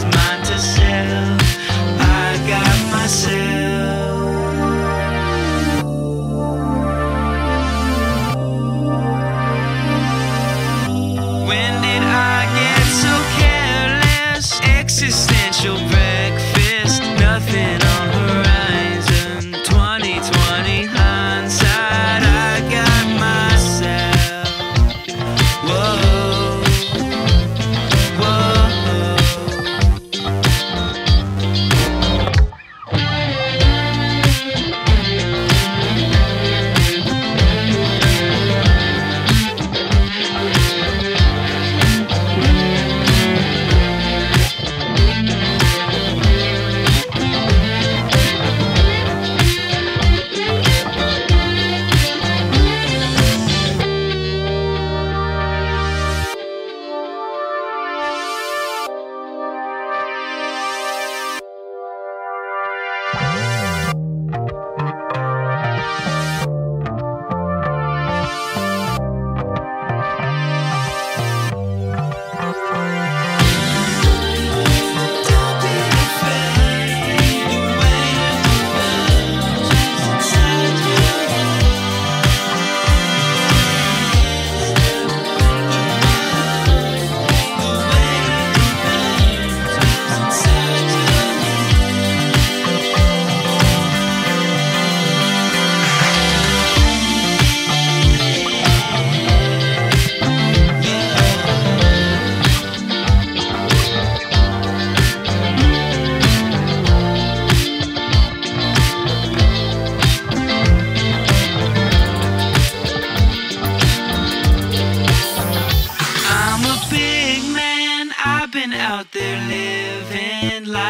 is mine to sell. I got myself.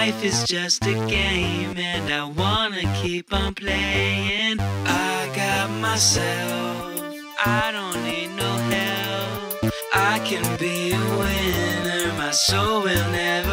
Life is just a game and I wanna keep on playing. I got myself, I don't need no help. I can be a winner, my soul will never.